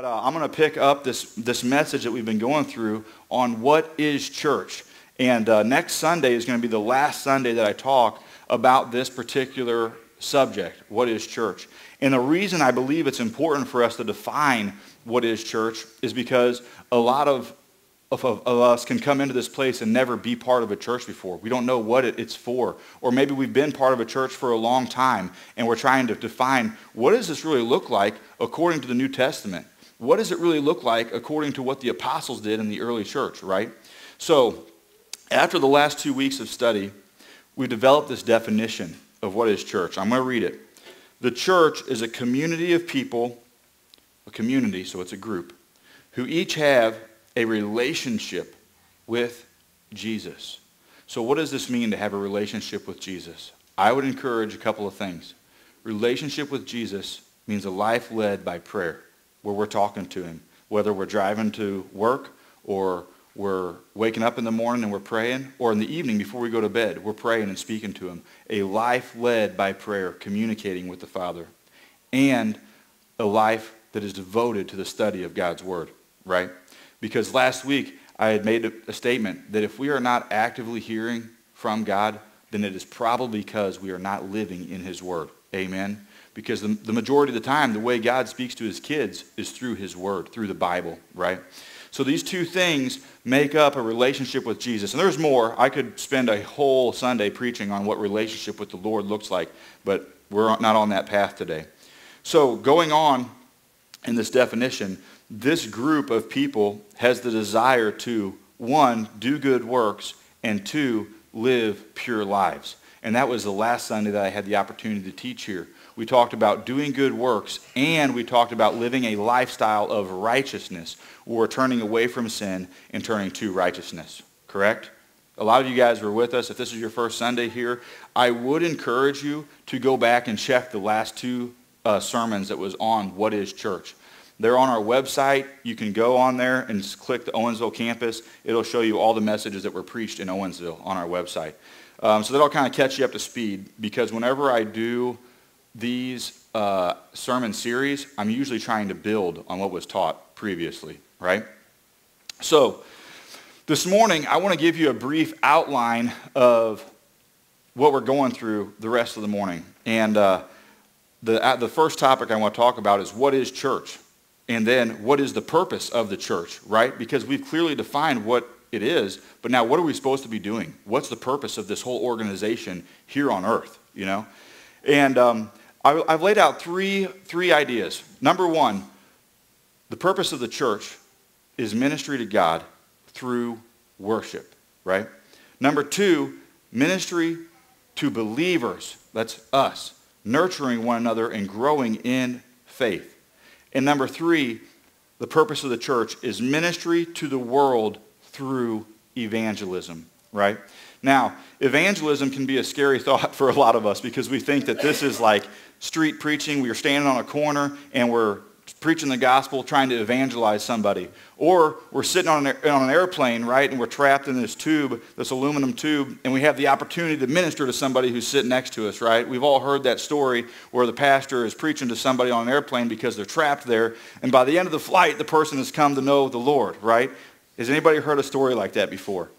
But uh, I'm going to pick up this, this message that we've been going through on what is church. And uh, next Sunday is going to be the last Sunday that I talk about this particular subject, what is church. And the reason I believe it's important for us to define what is church is because a lot of, of, of us can come into this place and never be part of a church before. We don't know what it, it's for. Or maybe we've been part of a church for a long time and we're trying to define what does this really look like according to the New Testament? What does it really look like according to what the apostles did in the early church, right? So after the last two weeks of study, we developed this definition of what is church. I'm going to read it. The church is a community of people, a community, so it's a group, who each have a relationship with Jesus. So what does this mean to have a relationship with Jesus? I would encourage a couple of things. Relationship with Jesus means a life led by prayer, where we're talking to him, whether we're driving to work or we're waking up in the morning and we're praying, or in the evening before we go to bed, we're praying and speaking to him. A life led by prayer, communicating with the Father. And a life that is devoted to the study of God's Word, right? Because last week I had made a, statement that if we are not actively hearing from God, then it is probably because we are not living in his Word. Amen? Because the, the majority of the time, the way God speaks to his kids is through his Word, through the Bible, right? So these two things make up a relationship with Jesus. And there's more. I could spend a whole Sunday preaching on what relationship with the Lord looks like, but we're not on that path today. So going on in this definition, this group of people has the desire to, one, do good works, and two, live pure lives. And that was the last Sunday that I had the opportunity to teach here. We talked about doing good works, and we talked about living a lifestyle of righteousness, we're turning away from sin and turning to righteousness. Correct? A lot of you guys were with us. If this is your first Sunday here, I would encourage you to go back and check the last two uh, sermons that was on what is church. They're on our website. You can go on there and click the Owensville campus. It'll show you all the messages that were preached in Owensville on our website. Um, so that'll kind of catch you up to speed because whenever I do these uh, sermon series, I'm usually trying to build on what was taught previously, right? So this morning, I want to give you a brief outline of what we're going through the rest of the morning. And uh, the, uh, the first topic I want to talk about is what is church? And then what is the purpose of the church, right? Because we've clearly defined what it is, but now what are we supposed to be doing? What's the purpose of this whole organization here on earth, you know? And um, I've laid out three, three ideas. Number one, the purpose of the church is ministry to God through worship, right? Number two, ministry to believers, that's us, nurturing one another and growing in faith. And number three, the purpose of the church is ministry to the world through evangelism, right? Now, evangelism can be a scary thought for a lot of us because we think that this is like street preaching. We are standing on a corner and we're preaching the gospel, trying to evangelize somebody. Or we're sitting on an, on an airplane, right, and we're trapped in this tube, this aluminum tube, and we have the opportunity to minister to somebody who's sitting next to us, right? We've all heard that story where the pastor is preaching to somebody on an airplane because they're trapped there, and by the end of the flight, the person has come to know the Lord, right? Has anybody heard a story like that before?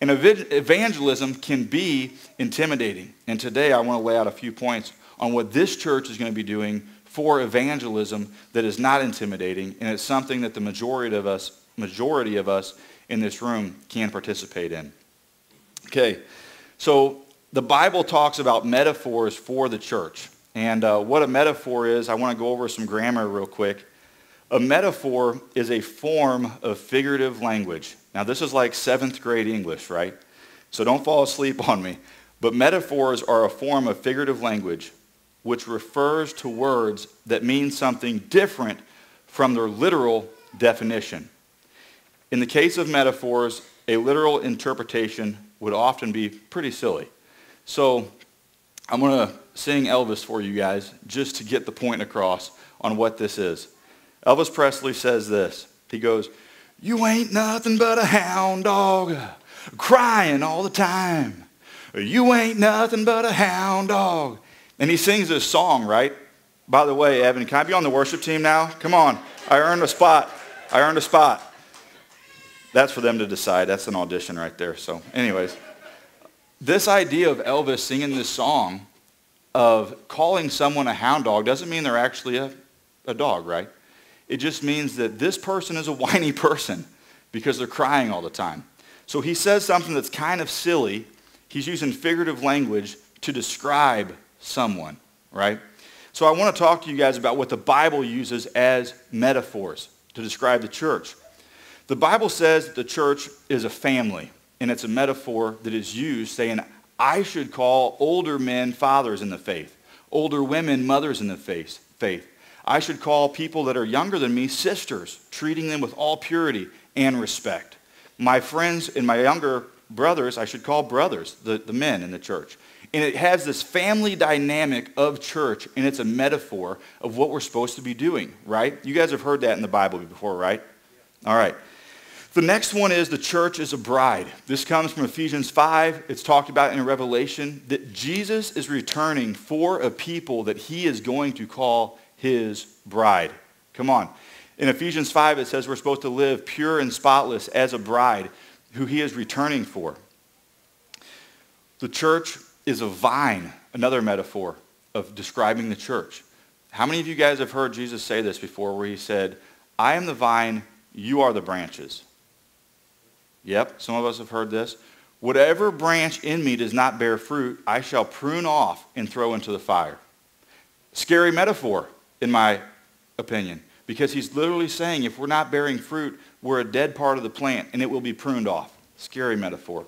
And evangelism can be intimidating. And today I want to lay out a few points on what this church is going to be doing for evangelism that is not intimidating, and it's something that the majority of us, majority of us in this room can participate in. Okay, so the Bible talks about metaphors for the church. And uh, what a metaphor is, I want to go over some grammar real quick. A metaphor is a form of figurative language. Now, this is like seventh grade English, right? So don't fall asleep on me. But metaphors are a form of figurative language which refers to words that mean something different from their literal definition. In the case of metaphors, a literal interpretation would often be pretty silly. So I'm going to sing Elvis for you guys just to get the point across on what this is. Elvis Presley says this. He goes, you ain't nothing but a hound dog crying all the time. You ain't nothing but a hound dog and he sings this song, right? By the way, Evan, can I be on the worship team now? Come on. I earned a spot. I earned a spot. That's for them to decide. That's an audition right there. So anyways, this idea of Elvis singing this song of calling someone a hound dog doesn't mean they're actually a, a dog, right? It just means that this person is a whiny person because they're crying all the time. So he says something that's kind of silly. He's using figurative language to describe someone, right? So I want to talk to you guys about what the Bible uses as metaphors to describe the church. The Bible says that the church is a family, and it's a metaphor that is used saying, I should call older men fathers in the faith, older women mothers in the faith. I should call people that are younger than me sisters, treating them with all purity and respect. My friends and my younger brothers, I should call brothers, the, the men in the church. And it has this family dynamic of church, and it's a metaphor of what we're supposed to be doing, right? You guys have heard that in the Bible before, right? All right. The next one is the church is a bride. This comes from Ephesians 5. It's talked about in Revelation that Jesus is returning for a people that he is going to call his bride. Come on. In Ephesians 5, it says we're supposed to live pure and spotless as a bride who he is returning for. The church is a vine, another metaphor of describing the church. How many of you guys have heard Jesus say this before where he said, I am the vine, you are the branches? Yep, some of us have heard this. Whatever branch in me does not bear fruit, I shall prune off and throw into the fire. Scary metaphor, in my opinion because he's literally saying if we're not bearing fruit, we're a dead part of the plant and it will be pruned off. Scary metaphor.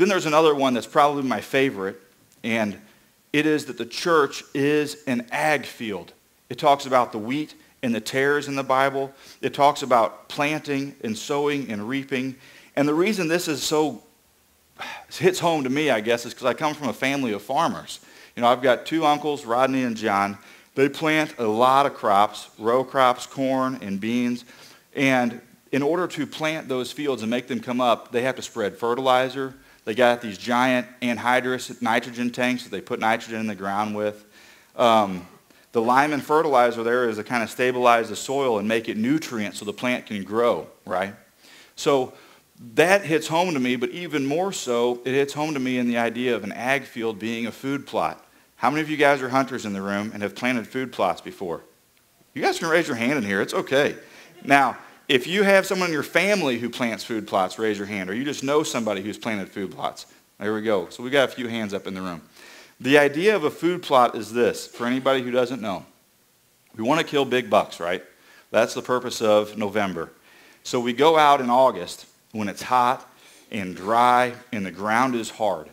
Then there's another one that's probably my favorite, and it is that the church is an ag field. It talks about the wheat and the tares in the Bible. It talks about planting and sowing and reaping. And the reason this is so hits home to me, I guess, is because I come from a family of farmers. You know, I've got two uncles, Rodney and John, they plant a lot of crops, row crops, corn and beans. And in order to plant those fields and make them come up, they have to spread fertilizer. They got these giant anhydrous nitrogen tanks that they put nitrogen in the ground with. Um, the Lyman fertilizer there is to kind of stabilize the soil and make it nutrient so the plant can grow, right? So that hits home to me, but even more so, it hits home to me in the idea of an ag field being a food plot. How many of you guys are hunters in the room and have planted food plots before? You guys can raise your hand in here. It's okay. Now, if you have someone in your family who plants food plots, raise your hand. Or you just know somebody who's planted food plots. There we go. So we got a few hands up in the room. The idea of a food plot is this, for anybody who doesn't know. We want to kill big bucks, right? That's the purpose of November. So we go out in August when it's hot and dry and the ground is hard.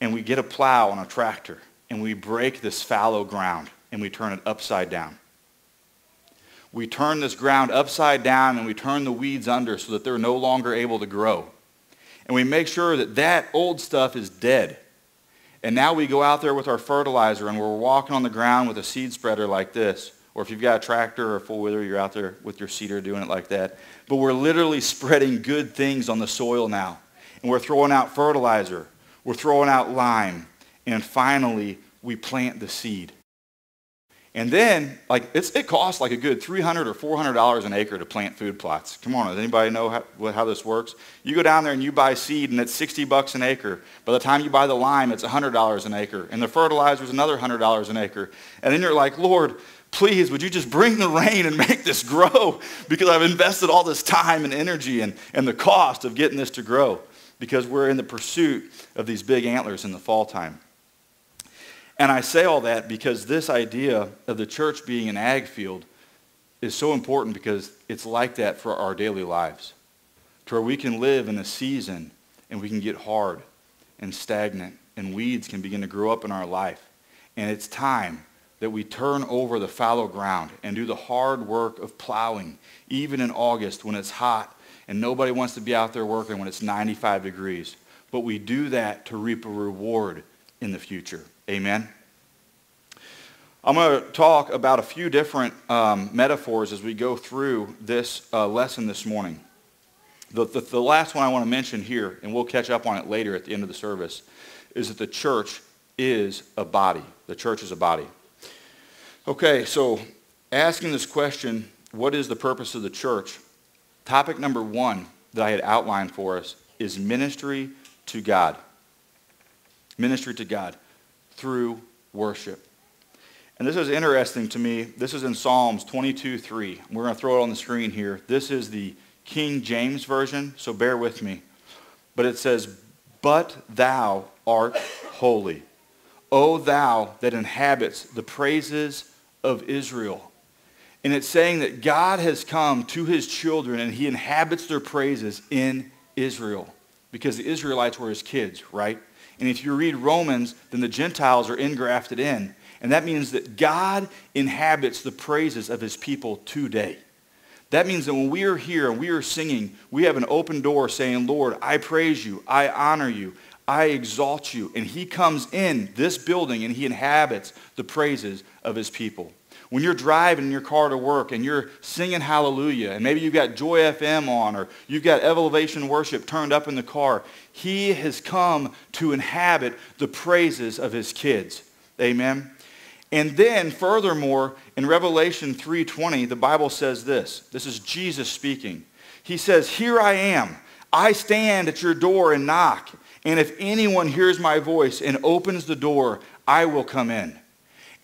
And we get a plow on a tractor and we break this fallow ground and we turn it upside down. We turn this ground upside down and we turn the weeds under so that they're no longer able to grow. And we make sure that that old stuff is dead. And now we go out there with our fertilizer and we're walking on the ground with a seed spreader like this. Or if you've got a tractor or a full wheeler, you're out there with your seeder doing it like that. But we're literally spreading good things on the soil now. And we're throwing out fertilizer. We're throwing out lime. And finally, we plant the seed. And then, like, it costs like a good 300 or $400 an acre to plant food plots. Come on, does anybody know how, how this works? You go down there and you buy seed and it's 60 bucks an acre. By the time you buy the lime, it's $100 an acre. And the fertilizer is another $100 an acre. And then you're like, Lord, please, would you just bring the rain and make this grow? Because I've invested all this time and energy and, and the cost of getting this to grow because we're in the pursuit of these big antlers in the fall time. And I say all that because this idea of the church being an ag field is so important because it's like that for our daily lives. To where we can live in a season and we can get hard and stagnant and weeds can begin to grow up in our life. And it's time that we turn over the fallow ground and do the hard work of plowing, even in August when it's hot and nobody wants to be out there working when it's 95 degrees. But we do that to reap a reward in the future. Amen? I'm going to talk about a few different um, metaphors as we go through this uh, lesson this morning. The, the, the last one I want to mention here, and we'll catch up on it later at the end of the service, is that the church is a body. The church is a body. Okay, so asking this question, what is the purpose of the church? Topic number one that I had outlined for us is ministry to God. Ministry to God through worship. And this is interesting to me. This is in Psalms 22, 3. We're going to throw it on the screen here. This is the King James Version, so bear with me. But it says, But thou art holy, O thou that inhabits the praises of Israel. And it's saying that God has come to his children and he inhabits their praises in Israel because the Israelites were his kids, right? And if you read Romans, then the Gentiles are ingrafted in. And that means that God inhabits the praises of his people today. That means that when we are here and we are singing, we have an open door saying, Lord, I praise you, I honor you, I exalt you. And he comes in this building and he inhabits the praises of his people. When you're driving in your car to work and you're singing hallelujah, and maybe you've got Joy FM on or you've got Elevation Worship turned up in the car, he has come to inhabit the praises of his kids. Amen. And then furthermore, in Revelation 3:20, the Bible says this. This is Jesus speaking. He says, "Here I am. I stand at your door and knock, and if anyone hears my voice and opens the door, I will come in."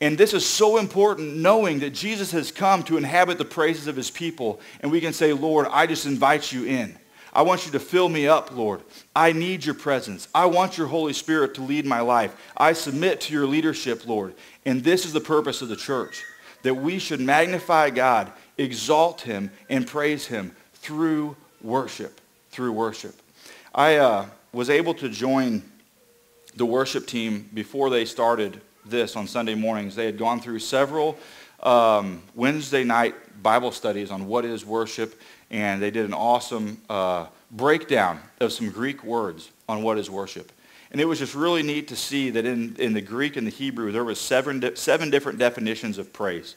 And this is so important knowing that Jesus has come to inhabit the praises of his people. And we can say, Lord, I just invite you in. I want you to fill me up, Lord. I need your presence. I want your Holy Spirit to lead my life. I submit to your leadership, Lord. And this is the purpose of the church, that we should magnify God, exalt him, and praise him through worship, through worship. I uh, was able to join the worship team before they started this on Sunday mornings. They had gone through several um, Wednesday night Bible studies on what is worship, and they did an awesome uh, breakdown of some Greek words on what is worship. And it was just really neat to see that in, in the Greek and the Hebrew, there was seven, seven different definitions of praise.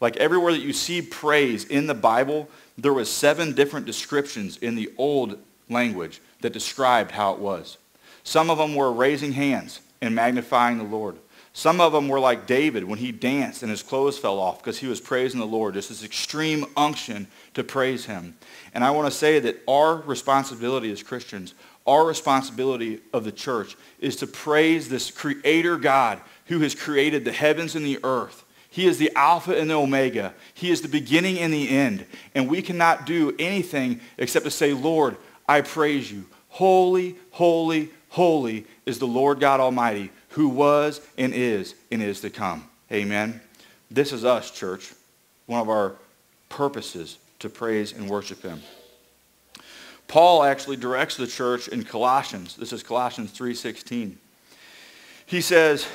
Like everywhere that you see praise in the Bible, there was seven different descriptions in the old language that described how it was. Some of them were raising hands and magnifying the Lord. Some of them were like David when he danced and his clothes fell off because he was praising the Lord. Just this extreme unction to praise him. And I want to say that our responsibility as Christians, our responsibility of the church is to praise this creator God who has created the heavens and the earth. He is the Alpha and the Omega. He is the beginning and the end. And we cannot do anything except to say, Lord, I praise you. Holy, holy, holy is the Lord God Almighty who was and is and is to come. Amen. This is us, church. One of our purposes to praise and worship him. Paul actually directs the church in Colossians. This is Colossians 3:16. He says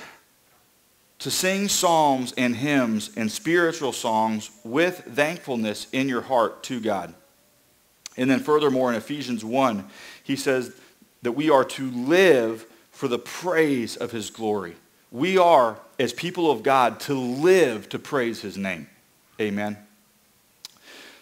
to sing psalms and hymns and spiritual songs with thankfulness in your heart to God. And then furthermore in Ephesians 1, he says that we are to live for the praise of his glory. We are, as people of God, to live to praise his name. Amen.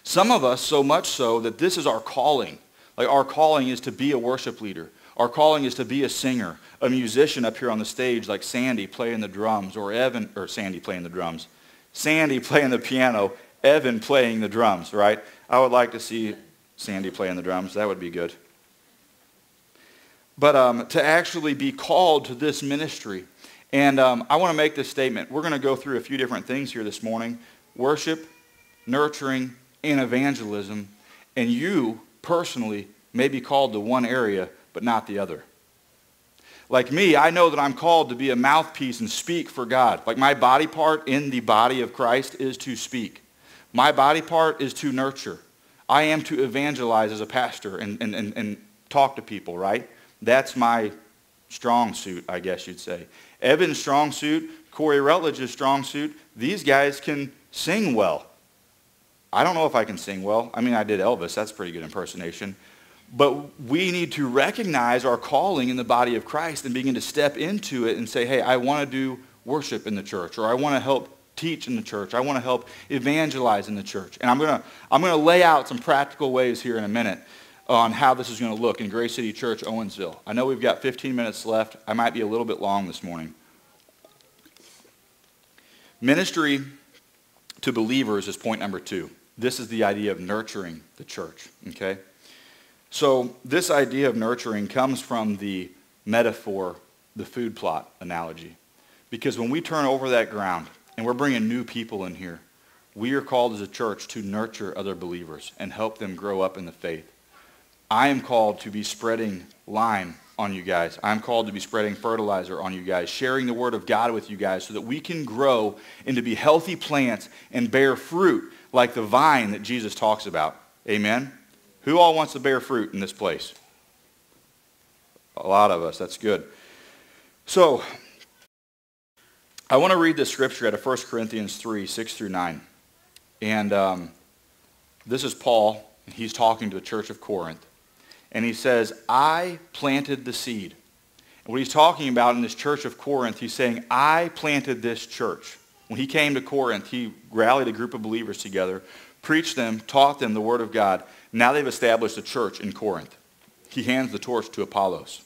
Some of us, so much so that this is our calling. Like our calling is to be a worship leader. Our calling is to be a singer, a musician up here on the stage like Sandy playing the drums or Evan, or Sandy playing the drums. Sandy playing the piano, Evan playing the drums, right? I would like to see Sandy playing the drums. That would be good but um, to actually be called to this ministry. And um, I want to make this statement. We're going to go through a few different things here this morning. Worship, nurturing, and evangelism. And you, personally, may be called to one area, but not the other. Like me, I know that I'm called to be a mouthpiece and speak for God. Like my body part in the body of Christ is to speak. My body part is to nurture. I am to evangelize as a pastor and, and, and, and talk to people, right? That's my strong suit, I guess you'd say. Evan's strong suit, Corey Rutledge's strong suit, these guys can sing well. I don't know if I can sing well. I mean, I did Elvis. That's pretty good impersonation. But we need to recognize our calling in the body of Christ and begin to step into it and say, hey, I want to do worship in the church, or I want to help teach in the church. I want to help evangelize in the church. And I'm going to, I'm going to lay out some practical ways here in a minute on how this is going to look in Grace City Church, Owensville. I know we've got 15 minutes left. I might be a little bit long this morning. Ministry to believers is point number two. This is the idea of nurturing the church, okay? So this idea of nurturing comes from the metaphor, the food plot analogy. Because when we turn over that ground and we're bringing new people in here, we are called as a church to nurture other believers and help them grow up in the faith. I am called to be spreading lime on you guys. I'm called to be spreading fertilizer on you guys, sharing the word of God with you guys so that we can grow and to be healthy plants and bear fruit like the vine that Jesus talks about. Amen? Who all wants to bear fruit in this place? A lot of us. That's good. So, I want to read this scripture out of 1 Corinthians 3, 6 through 9. And um, this is Paul, he's talking to the church of Corinth. And he says, I planted the seed. And what he's talking about in this church of Corinth, he's saying, I planted this church. When he came to Corinth, he rallied a group of believers together, preached them, taught them the word of God. Now they've established a church in Corinth. He hands the torch to Apollos.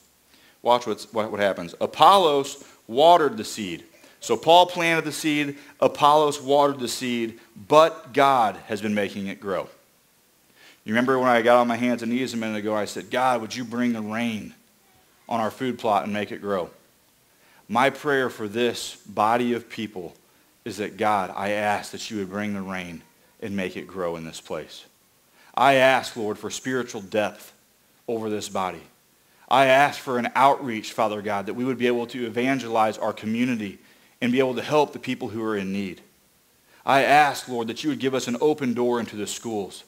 Watch what's, what, what happens. Apollos watered the seed. So Paul planted the seed, Apollos watered the seed, but God has been making it grow. You remember when I got on my hands and knees a minute ago, I said, God, would you bring the rain on our food plot and make it grow? My prayer for this body of people is that, God, I ask that you would bring the rain and make it grow in this place. I ask, Lord, for spiritual depth over this body. I ask for an outreach, Father God, that we would be able to evangelize our community and be able to help the people who are in need. I ask, Lord, that you would give us an open door into the schools,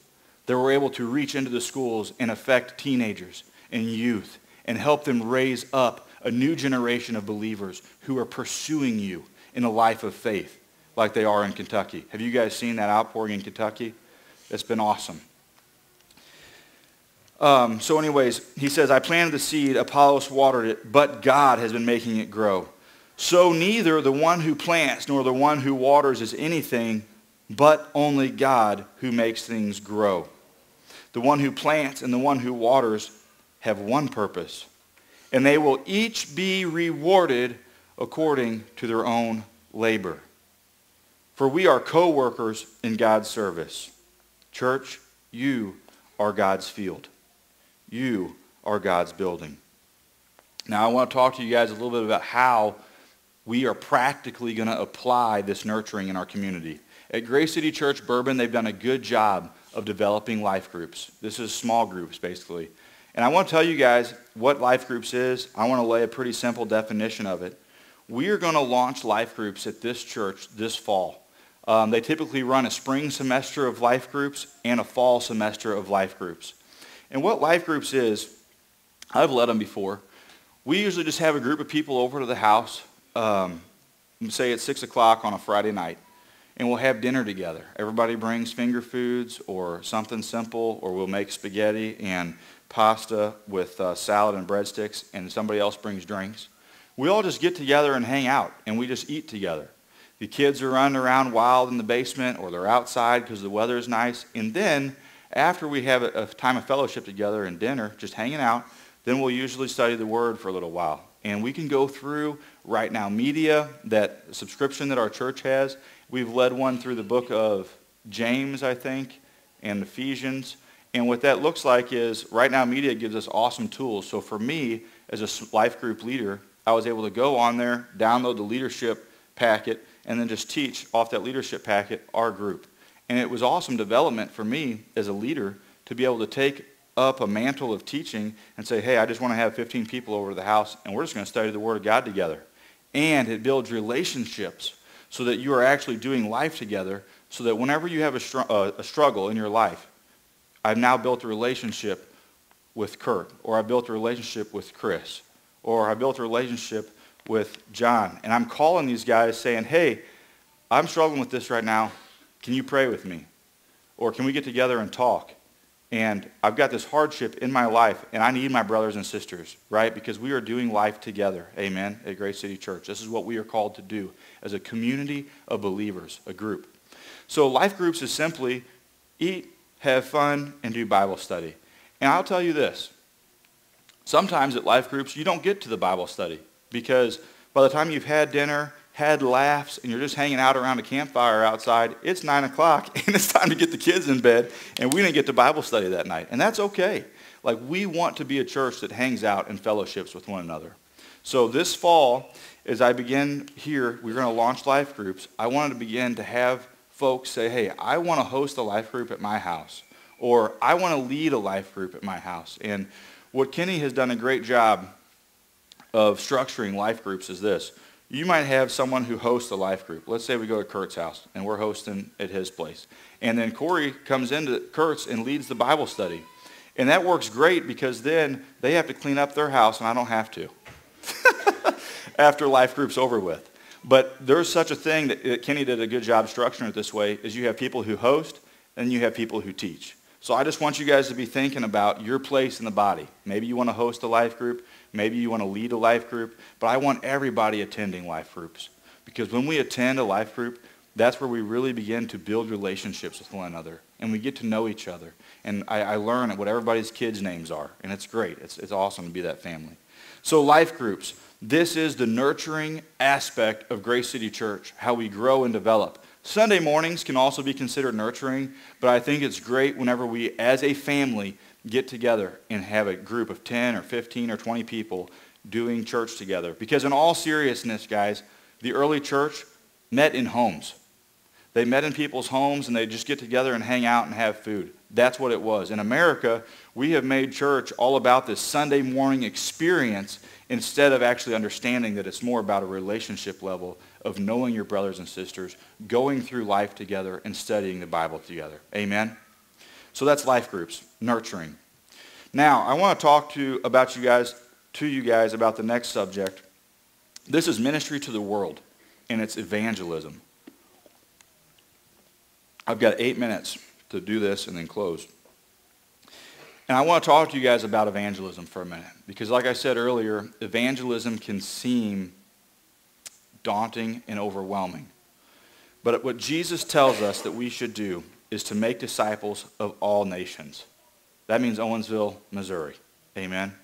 that we're able to reach into the schools and affect teenagers and youth and help them raise up a new generation of believers who are pursuing you in a life of faith like they are in Kentucky. Have you guys seen that outpouring in Kentucky? It's been awesome. Um, so anyways, he says, I planted the seed, Apollos watered it, but God has been making it grow. So neither the one who plants nor the one who waters is anything, but only God who makes things grow. The one who plants and the one who waters have one purpose, and they will each be rewarded according to their own labor. For we are co-workers in God's service. Church, you are God's field. You are God's building. Now I want to talk to you guys a little bit about how we are practically going to apply this nurturing in our community. At Grace City Church Bourbon, they've done a good job of developing life groups. This is small groups, basically. And I want to tell you guys what life groups is. I want to lay a pretty simple definition of it. We are going to launch life groups at this church this fall. Um, they typically run a spring semester of life groups and a fall semester of life groups. And what life groups is, I've led them before. We usually just have a group of people over to the house um, say it's 6 o'clock on a Friday night, and we'll have dinner together. Everybody brings finger foods or something simple, or we'll make spaghetti and pasta with uh, salad and breadsticks, and somebody else brings drinks. We all just get together and hang out, and we just eat together. The kids are running around wild in the basement, or they're outside because the weather is nice. And then, after we have a, a time of fellowship together and dinner, just hanging out, then we'll usually study the Word for a little while. And we can go through Right Now Media, that subscription that our church has. We've led one through the book of James, I think, and Ephesians. And what that looks like is Right Now Media gives us awesome tools. So for me, as a life group leader, I was able to go on there, download the leadership packet, and then just teach off that leadership packet our group. And it was awesome development for me as a leader to be able to take up a mantle of teaching and say, hey, I just want to have 15 people over to the house and we're just going to study the Word of God together. And it builds relationships so that you are actually doing life together so that whenever you have a, str- uh, a struggle in your life, I've now built a relationship with Kurt, or I built a relationship with Chris, or I built a relationship with John. And I'm calling these guys saying, hey, I'm struggling with this right now. Can you pray with me? Or can we get together and talk? And I've got this hardship in my life, and I need my brothers and sisters, right? Because we are doing life together, amen, at Grace City Church. This is what we are called to do as a community of believers, a group. So life groups is simply eat, have fun, and do Bible study. And I'll tell you this. Sometimes at life groups, you don't get to the Bible study because by the time you've had dinner had laughs, and you're just hanging out around a campfire outside, it's 9 o'clock, and it's time to get the kids in bed, and we didn't get to Bible study that night. And that's okay. Like, we want to be a church that hangs out and fellowships with one another. So this fall, as I begin here, we're going to launch life groups. I wanted to begin to have folks say, hey, I want to host a life group at my house, or I want to lead a life group at my house. And what Kenny has done a great job of structuring life groups is this. You might have someone who hosts a life group. Let's say we go to Kurt's house and we're hosting at his place. And then Corey comes into Kurt's and leads the Bible study. And that works great because then they have to clean up their house and I don't have to after life group's over with. But there's such a thing that Kenny did a good job structuring it this way is you have people who host and you have people who teach. So I just want you guys to be thinking about your place in the body. Maybe you want to host a life group. Maybe you want to lead a life group. But I want everybody attending life groups. Because when we attend a life group, that's where we really begin to build relationships with one another. And we get to know each other. And I, I learn what everybody's kids' names are. And it's great. It's, it's awesome to be that family. So life groups. This is the nurturing aspect of Grace City Church, how we grow and develop. Sunday mornings can also be considered nurturing, but I think it's great whenever we, as a family, get together and have a group of 10 or 15 or 20 people doing church together. Because in all seriousness, guys, the early church met in homes. They met in people's homes and they just get together and hang out and have food. That's what it was. In America, we have made church all about this Sunday morning experience instead of actually understanding that it's more about a relationship level of knowing your brothers and sisters, going through life together, and studying the Bible together. Amen? So that's life groups, nurturing. Now, I want to talk to about you guys, to you guys about the next subject. This is ministry to the world, and it's evangelism. I've got eight minutes to do this and then close. And I want to talk to you guys about evangelism for a minute. Because like I said earlier, evangelism can seem daunting and overwhelming. But what Jesus tells us that we should do is to make disciples of all nations. That means Owensville, Missouri. Amen.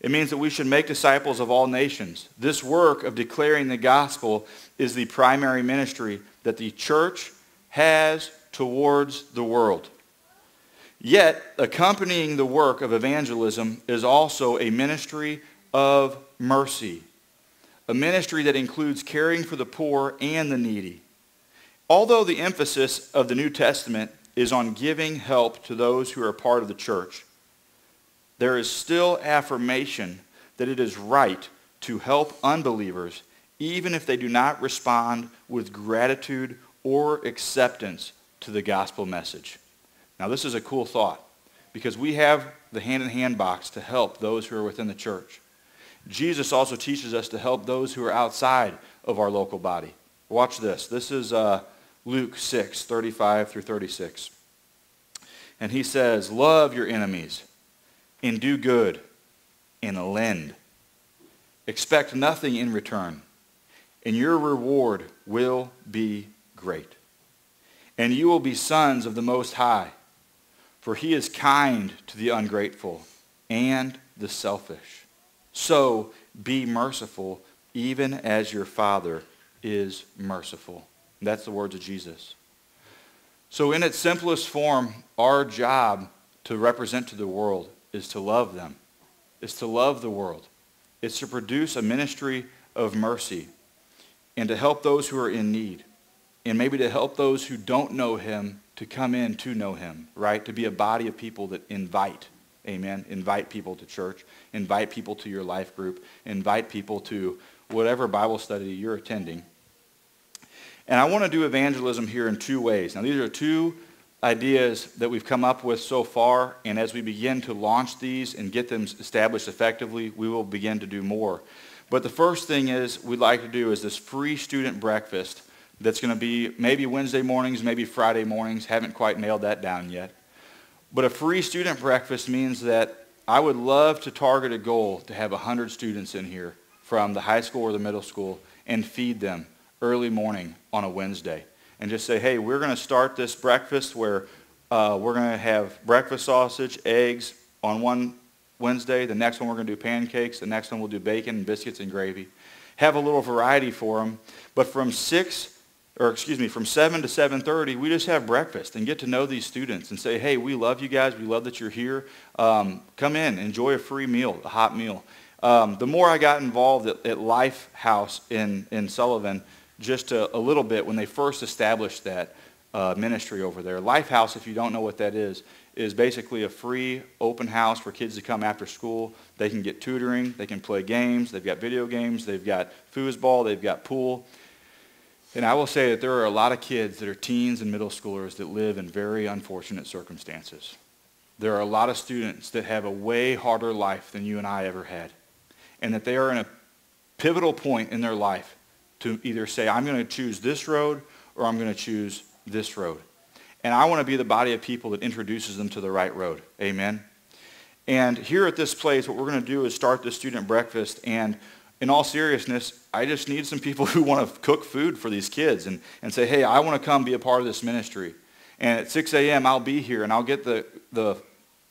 It means that we should make disciples of all nations. This work of declaring the gospel is the primary ministry that the church has towards the world. Yet, accompanying the work of evangelism is also a ministry of mercy, a ministry that includes caring for the poor and the needy. Although the emphasis of the New Testament is on giving help to those who are part of the church, there is still affirmation that it is right to help unbelievers even if they do not respond with gratitude or acceptance to the gospel message. Now, this is a cool thought because we have the hand-in-hand box to help those who are within the church. Jesus also teaches us to help those who are outside of our local body. Watch this. This is uh, Luke 6, 35 through 36. And he says, love your enemies and do good and lend. Expect nothing in return, and your reward will be great. And you will be sons of the Most High, for he is kind to the ungrateful and the selfish. So be merciful, even as your Father is merciful. That's the words of Jesus. So in its simplest form, our job to represent to the world is to love them. It's to love the world. It's to produce a ministry of mercy and to help those who are in need. And maybe to help those who don't know him to come in to know him, right? To be a body of people that invite Amen. Invite people to church. Invite people to your life group. Invite people to whatever Bible study you're attending. And I want to do evangelism here in two ways. Now, these are two ideas that we've come up with so far, and as we begin to launch these and get them established effectively, we will begin to do more. But the first thing is we'd like to do is this free student breakfast that's going to be maybe Wednesday mornings, maybe Friday mornings. Haven't quite nailed that down yet. But a free student breakfast means that I would love to target a goal to have 100 students in here from the high school or the middle school and feed them early morning on a Wednesday. And just say, hey, we're going to start this breakfast where uh, we're going to have breakfast sausage, eggs on one Wednesday. The next one we're going to do pancakes. The next one we'll do bacon and biscuits and gravy. have a little variety for them. But from 6 or excuse me, from 7 to 7.30, we just have breakfast and get to know these students and say, hey, we love you guys. We love that you're here. Um, come in, enjoy a free meal, a hot meal. Um, the more I got involved at, at Life House in, in Sullivan, just a, a, little bit when they first established that uh, ministry over there. Life House, if you don't know what that is, is basically a free open house for kids to come after school. They can get tutoring, they can play games, they've got video games, they've got foosball, they've got pool. And I will say that there are a lot of kids that are teens and middle schoolers that live in very unfortunate circumstances. There are a lot of students that have a way harder life than you and I ever had. And that they are in a pivotal point in their life to either say, I'm going to choose this road or I'm going to choose this road. And I want to be the body of people that introduces them to the right road. Amen. And here at this place, what we're going to do is start the student breakfast. And in all seriousness, I just need some people who want to cook food for these kids and, and say, hey, I want to come be a part of this ministry. And at 6 a.m., I'll be here and I'll get the, the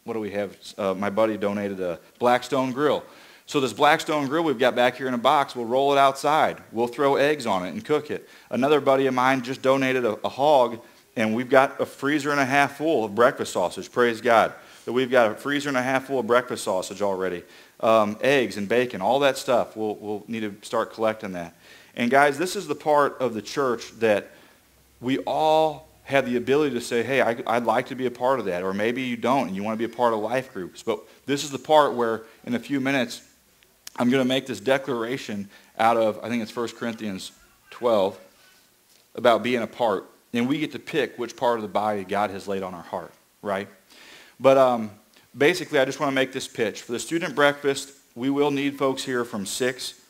what do we have? Uh, my buddy donated a Blackstone grill. So this Blackstone grill we've got back here in a box, we'll roll it outside. We'll throw eggs on it and cook it. Another buddy of mine just donated a, a hog, and we've got a freezer and a half full of breakfast sausage. Praise God. That we've got a freezer and a half full of breakfast sausage already. Um, eggs and bacon, all that stuff. We'll, we'll need to start collecting that. And guys, this is the part of the church that we all have the ability to say, hey, I, would like to be a part of that. Or maybe you don't and you want to be a part of life groups. But this is the part where in a few minutes I'm going to make this declaration out of, I think it's 1 Corinthians 12, about being a part. And we get to pick which part of the body God has laid on our heart, right? But um, basically, I just want to make this pitch. For the student breakfast, we will need folks here from 6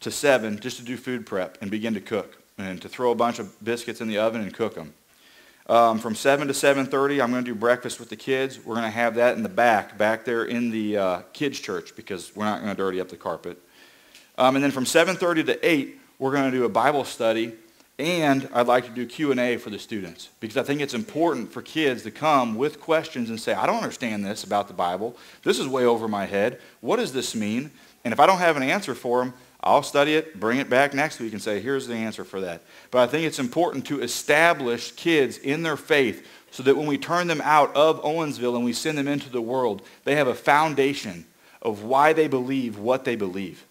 to 7 just to do food prep and begin to cook and to throw a bunch of biscuits in the oven and cook them. Um, from 7 to 7.30, I'm going to do breakfast with the kids. We're going to have that in the back, back there in the uh, kids' church because we're not going to dirty up the carpet. Um, and then from 7.30 to 8, we're going to do a Bible study. And I'd like to do Q&A for the students because I think it's important for kids to come with questions and say, I don't understand this about the Bible. This is way over my head. What does this mean? And if I don't have an answer for them, I'll study it, bring it back next week and say, here's the answer for that. But I think it's important to establish kids in their faith so that when we turn them out of Owensville and we send them into the world, they have a foundation of why they believe what they believe.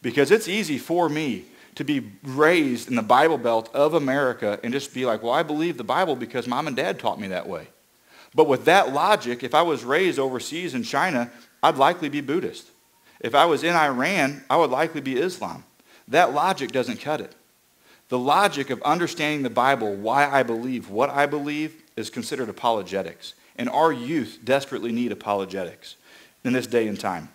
Because it's easy for me to be raised in the Bible Belt of America and just be like, well, I believe the Bible because mom and dad taught me that way. But with that logic, if I was raised overseas in China, I'd likely be Buddhist. If I was in Iran, I would likely be Islam. That logic doesn't cut it. The logic of understanding the Bible, why I believe what I believe, is considered apologetics. And our youth desperately need apologetics in this day and time.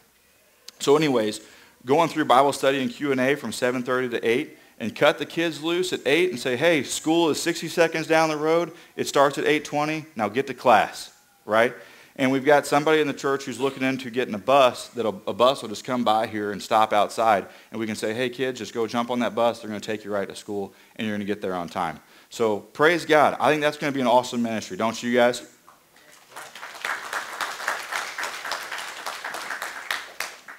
So anyways, going through Bible study and Q&A from 7.30 to 8 and cut the kids loose at 8 and say, hey, school is 60 seconds down the road. It starts at 8.20. Now get to class, right? And we've got somebody in the church who's looking into getting a bus, that a, bus will just come by here and stop outside. And we can say, hey, kids, just go jump on that bus. They're going to take you right to school, and you're going to get there on time. So praise God. I think that's going to be an awesome ministry, don't you guys?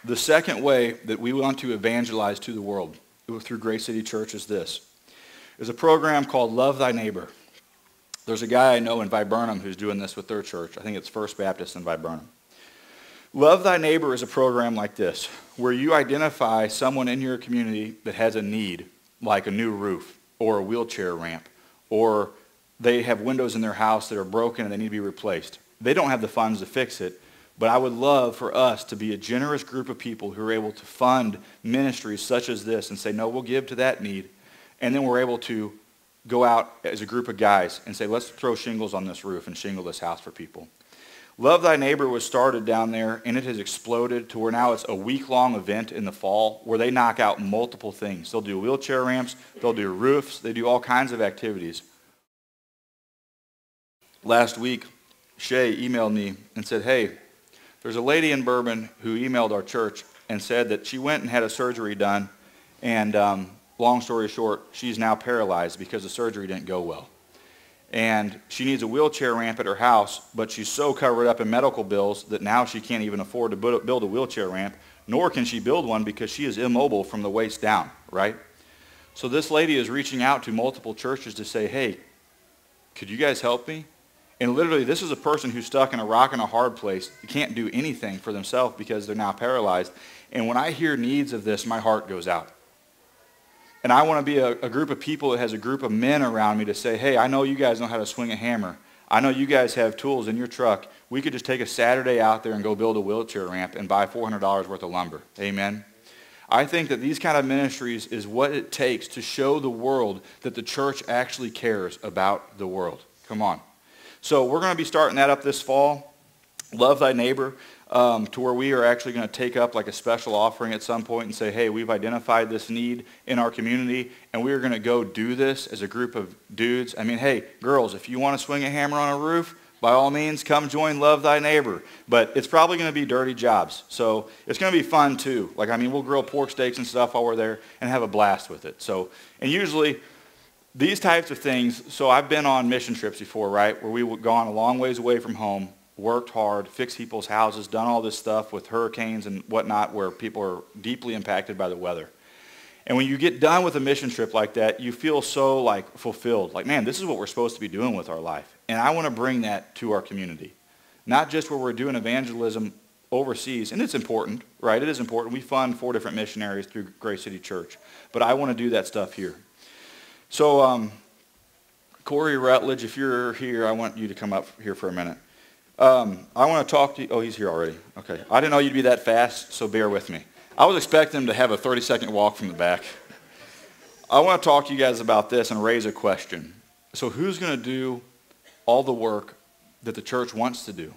The second way that we want to evangelize to the world through Grace City Church is this. There's a program called Love Thy Neighbor. There's a guy I know in Viburnum who's doing this with their church. I think it's First Baptist in Viburnum. Love Thy Neighbor is a program like this, where you identify someone in your community that has a need, like a new roof or a wheelchair ramp, or they have windows in their house that are broken and they need to be replaced. They don't have the funds to fix it, but I would love for us to be a generous group of people who are able to fund ministries such as this and say, no, we'll give to that need. And then we're able to go out as a group of guys and say, let's throw shingles on this roof and shingle this house for people. Love Thy Neighbor was started down there, and it has exploded to where now it's a week-long event in the fall where they knock out multiple things. They'll do wheelchair ramps, they'll do roofs, they do all kinds of activities. Last week, Shay emailed me and said, hey, there's a lady in Bourbon who emailed our church and said that she went and had a surgery done, and um, long story short, she's now paralyzed because the surgery didn't go well. And she needs a wheelchair ramp at her house, but she's so covered up in medical bills that now she can't even afford to build a wheelchair ramp, nor can she build one because she is immobile from the waist down, right? So this lady is reaching out to multiple churches to say, hey, could you guys help me? And literally, this is a person who's stuck in a rock and a hard place. They can't do anything for themselves because they're now paralyzed. And when I hear needs of this, my heart goes out. And I want to be a, a, group of people that has a group of men around me to say, hey, I know you guys know how to swing a hammer. I know you guys have tools in your truck. We could just take a Saturday out there and go build a wheelchair ramp and buy $400 worth of lumber. Amen. I think that these kind of ministries is what it takes to show the world that the church actually cares about the world. Come on. So we're going to be starting that up this fall. Love thy neighbor um, to where we are actually going to take up like a special offering at some point and say, hey, we've identified this need in our community and we are going to go do this as a group of dudes. I mean, hey, girls, if you want to swing a hammer on a roof, by all means, come join Love Thy Neighbor. But it's probably going to be dirty jobs. So it's going to be fun too. Like, I mean, we'll grill pork steaks and stuff while we're there and have a blast with it. So, and usually these types of things, so I've been on mission trips before, right, where we've gone a long ways away from home worked hard, fixed people's houses, done all this stuff with hurricanes and whatnot where people are deeply impacted by the weather. And when you get done with a mission trip like that, you feel so like fulfilled. Like, man, this is what we're supposed to be doing with our life. And I want to bring that to our community. Not just where we're doing evangelism overseas, and it's important, right? It is important. We fund four different missionaries through Grace City Church. But I want to do that stuff here. So, um, Corey Rutledge, if you're here, I want you to come up here for a minute. Um, I want to talk to you. Oh, he's here already. Okay. I didn't know you'd be that fast, so bear with me. I was expecting him to have a 30-second walk from the back. I want to talk to you guys about this and raise a question. So who's going to do all the work that the church wants to do?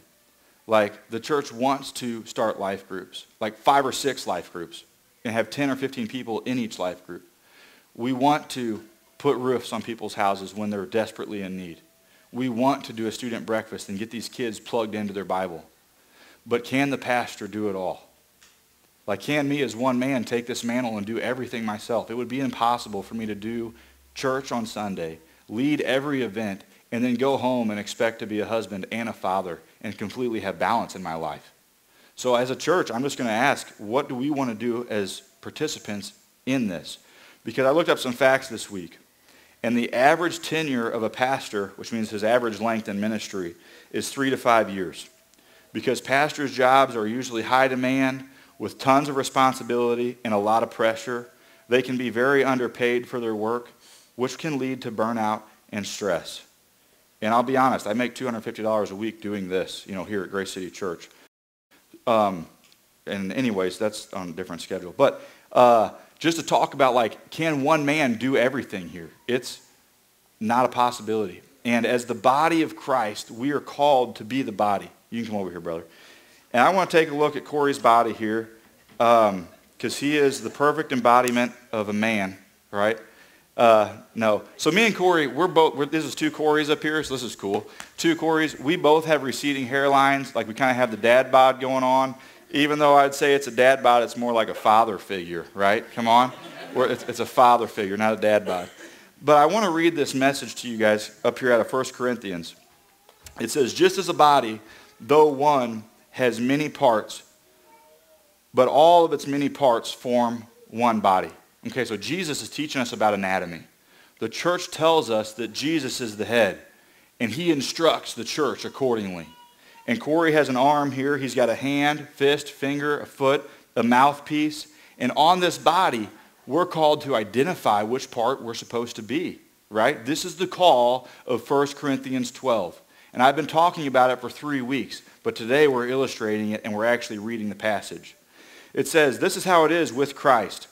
Like the church wants to start life groups, like five or six life groups, and have 10 or 15 people in each life group. We want to put roofs on people's houses when they're desperately in need we want to do a student breakfast and get these kids plugged into their Bible. But can the pastor do it all? Like, can me as one man take this mantle and do everything myself? It would be impossible for me to do church on Sunday, lead every event, and then go home and expect to be a husband and a father and completely have balance in my life. So as a church, I'm just going to ask, what do we want to do as participants in this? Because I looked up some facts this week. And the average tenure of a pastor, which means his average length in ministry, is three to five years. Because pastors' jobs are usually high demand with tons of responsibility and a lot of pressure. They can be very underpaid for their work, which can lead to burnout and stress. And I'll be honest, I make $250 a week doing this, you know, here at Grace City Church. Um, and anyways, that's on a different schedule. But uh, just to talk about like, can one man do everything here? It's not a possibility. And as the body of Christ, we are called to be the body. You can come over here, brother. And I want to take a look at Corey's body here because um, he is the perfect embodiment of a man, right? Uh, no. So me and Corey, we're both, we're, this is two Corys up here, so this is cool. Two Corys. We both have receding hairlines, like we kind of have the dad bod going on even though I'd say it's a dad bod, it's more like a father figure, right? Come on. It's, a father figure, not a dad bod. But I want to read this message to you guys up here out of 1 Corinthians. It says, just as a body, though one, has many parts, but all of its many parts form one body. Okay, so Jesus is teaching us about anatomy. The church tells us that Jesus is the head, and he instructs the church accordingly. And Corey has an arm here. He's got a hand, fist, finger, a foot, a mouthpiece. And on this body, we're called to identify which part we're supposed to be, right? This is the call of 1 Corinthians 12. And I've been talking about it for three weeks, but today we're illustrating it and we're actually reading the passage. It says, this is how it is with Christ.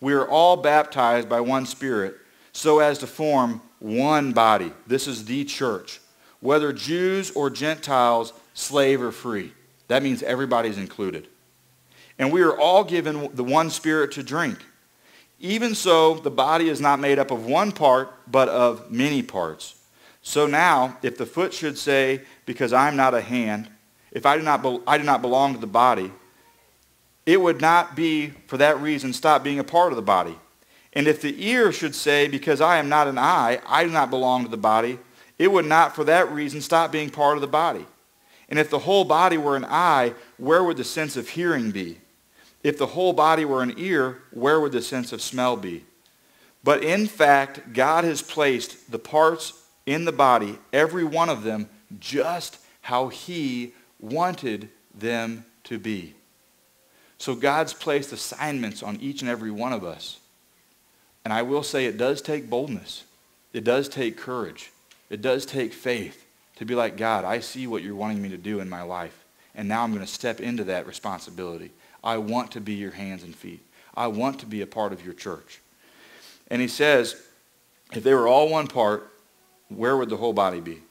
We are all baptized by one Spirit so as to form one body. This is the church. Whether Jews or Gentiles, slave or free. That means everybody's included. And we are all given the one spirit to drink. Even so, the body is not made up of one part, but of many parts. So now, if the foot should say, because I'm not a hand, if I do not, be- I do not belong to the body, it would not be, for that reason, stop being a part of the body. And if the ear should say, because I am not an eye, I do not belong to the body, it would not, for that reason, stop being part of the body. And if the whole body were an eye, where would the sense of hearing be? If the whole body were an ear, where would the sense of smell be? But in fact, God has placed the parts in the body, every one of them, just how he wanted them to be. So God's placed assignments on each and every one of us. And I will say it does take boldness. It does take courage. It does take faith to be like, God, I see what you're wanting me to do in my life. And now I'm going to step into that responsibility. I want to be your hands and feet. I want to be a part of your church. And he says, if they were all one part, where would the whole body be?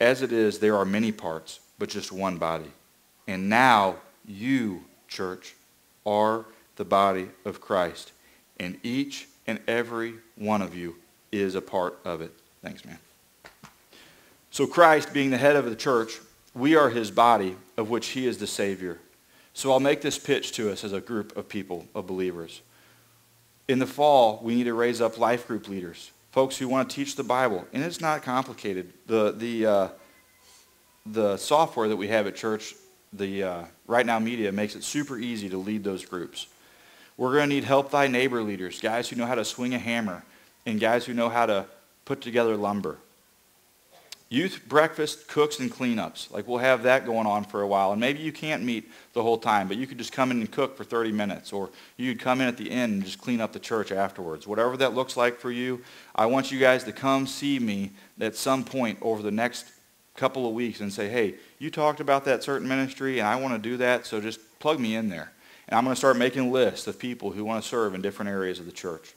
As it is, there are many parts, but just one body. And now you, church, are the body of Christ. And each and every one of you is a part of it. Thanks, man. So Christ, being the head of the church, we are his body, of which he is the Savior. So I'll make this pitch to us as a group of people, of believers. In the fall, we need to raise up life group leaders, folks who want to teach the Bible. And it's not complicated. The, the, uh, the software that we have at church, the uh, Right Now Media, makes it super easy to lead those groups. We're going to need help thy neighbor leaders, guys who know how to swing a hammer, and guys who know how to put together lumber. Youth breakfast, cooks, and cleanups. Like we'll have that going on for a while. And maybe you can't meet the whole time, but you could just come in and cook for 30 minutes. Or you could come in at the end and just clean up the church afterwards. Whatever that looks like for you, I want you guys to come see me at some point over the next couple of weeks and say, hey, you talked about that certain ministry and I want to do that, so just plug me in there. And I'm going to start making lists of people who want to serve in different areas of the church.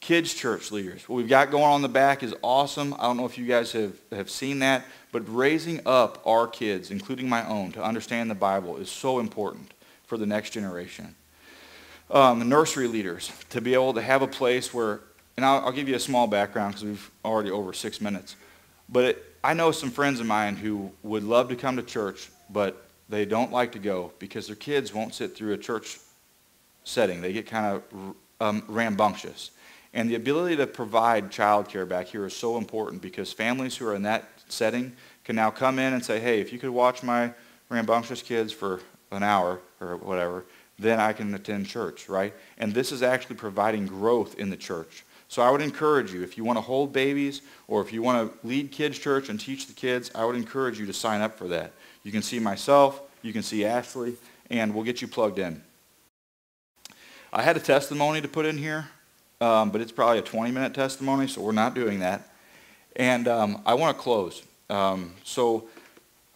Kids church leaders. What we've got going on in the back is awesome. I don't know if you guys have, have seen that, but raising up our kids, including my own, to understand the Bible is so important for the next generation. Um, nursery leaders, to be able to have a place where, and I'll, I'll give you a small background because we've already over six minutes, but it, I know some friends of mine who would love to come to church, but they don't like to go because their kids won't sit through a church setting. They get kind of um, rambunctious. And the ability to provide childcare back here is so important because families who are in that setting can now come in and say, hey, if you could watch my rambunctious kids for an hour or whatever, then I can attend church, right? And this is actually providing growth in the church. So I would encourage you, if you want to hold babies or if you want to lead kids church and teach the kids, I would encourage you to sign up for that. You can see myself, you can see Ashley, and we'll get you plugged in. I had a testimony to put in here um, but it's probably a 20-minute testimony, so we're not doing that. And um, I want to close. Um, so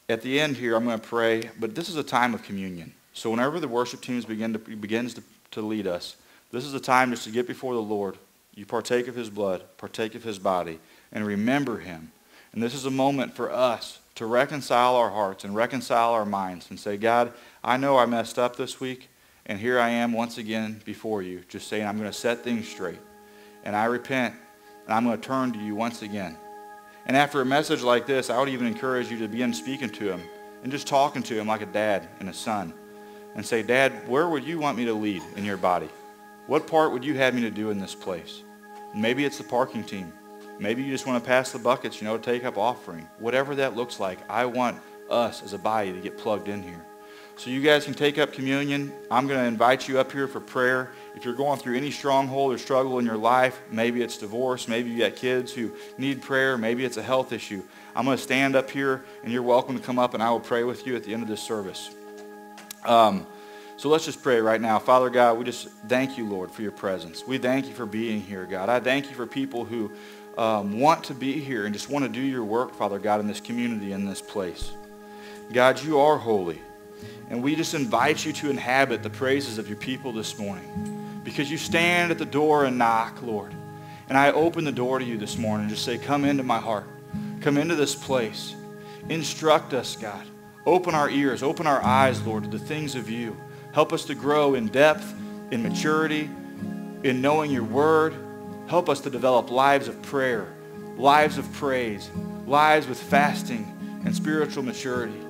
at the end here, I'm going to pray, but this is a time of communion. So whenever the worship teams begin to, begins to, to lead us, this is a time just to get before the Lord. You partake of his blood, partake of his body, and remember him. And this is a moment for us to reconcile our hearts and reconcile our minds and say, God, I know I messed up this week. And here I am once again before you, just saying I'm going to set things straight. And I repent, and I'm going to turn to you once again. And after a message like this, I would even encourage you to begin speaking to him and just talking to him like a dad and a son. And say, Dad, where would you want me to lead in your body? What part would you have me to do in this place? Maybe it's the parking team. Maybe you just want to pass the buckets, you know, to take up offering. Whatever that looks like, I want us as a body to get plugged in here. So you guys can take up communion. I'm going to invite you up here for prayer. If you're going through any stronghold or struggle in your life, maybe it's divorce, maybe you got kids who need prayer, maybe it's a health issue. I'm going to stand up here, and you're welcome to come up, and I will pray with you at the end of this service. Um, so let's just pray right now. Father God, we just thank you, Lord, for your presence. We thank you for being here, God. I thank you for people who um, want to be here and just want to do your work, Father God, in this community, in this place. God, you are holy. And we just invite you to inhabit the praises of your people this morning because you stand at the door and knock, Lord. And I open the door to you this morning and just say, come into my heart. Come into this place. Instruct us, God. Open our ears, open our eyes, Lord, to the things of you. Help us to grow in depth, in maturity, in knowing your word. Help us to develop lives of prayer, lives of praise, lives with fasting and spiritual maturity.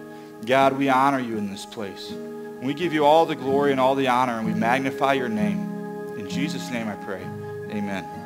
God, we honor you in this place. We give you all the glory and all the honor, and we magnify your name. In Jesus' name I pray. Amen.